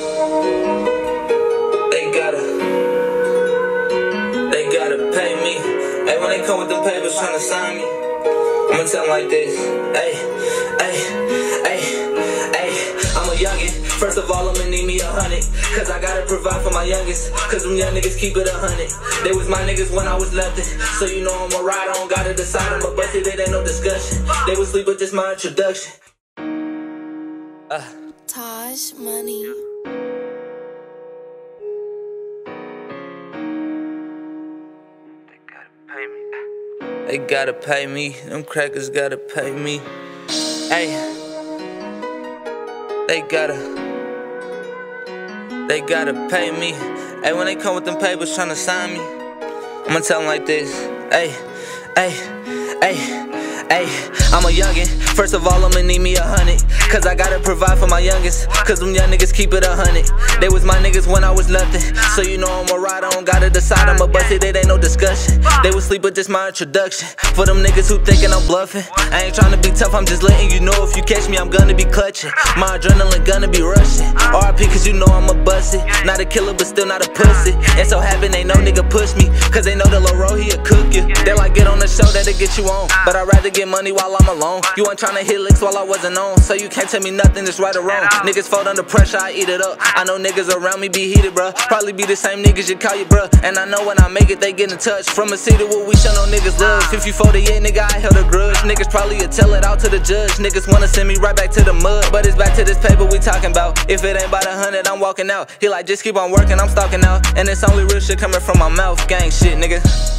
They gotta, they gotta pay me. Hey, when they come with the papers trying to sign me, I'ma tell them like this. Hey, hey, hey, hey, I'm a youngin'. First of all, I'ma need me a hundred. Cause I gotta provide for my youngest. Cause them young niggas keep it a hundred. They was my niggas when I was nothing. So you know I'm a ride, I don't gotta decide. I'm a bust it, it ain't no discussion. They was sleep, but this my introduction. Uh. Taj Money. They gotta pay me. Them crackers gotta pay me. Hey. They gotta. They gotta pay me. Hey, when they come with them papers trying to sign me, I'ma tell them like this. Hey, hey, hey. Hey, I'm a youngin'. First of all, I'ma need me a hundred. Cause I gotta provide for my youngest. Cause them young niggas keep it a hundred. They was my niggas when I was nothing. So you know I'm a ride, I don't gotta decide. I'm a bust it, it ain't no discussion. They was sleep, but this my introduction. For them niggas who thinkin' I'm bluffing. I ain't tryna be tough, I'm just letting you know if you catch me, I'm gonna be clutching. My adrenaline gonna be rushing. RIP, cause you know I'm a bust it. Not a killer, but still not a pussy. And so happen, ain't no nigga push me. Cause they know the Loro, he'll cook you. They like get on the show that'll get you on. But I'd rather get money while I'm alone. You ain't tryna hit licks while I wasn't on. So you can't tell me nothing that's right or wrong. Niggas fold under pressure, I eat it up. I know niggas around me be heated, bruh. Probably be the same niggas you call you, bruh. And I know when I make it, they get in touch. From a city where we show no niggas love. If you 48, nigga, I held a grudge. Niggas probably will tell it out to the judge. Niggas wanna send me right back to the mud. But it's back to this paper we talking about. If it ain't about a hundred, I'm walking out. He like, just keep on working, I'm stalking out. And it's only real shit coming from my mouth. Gang shit, nigga.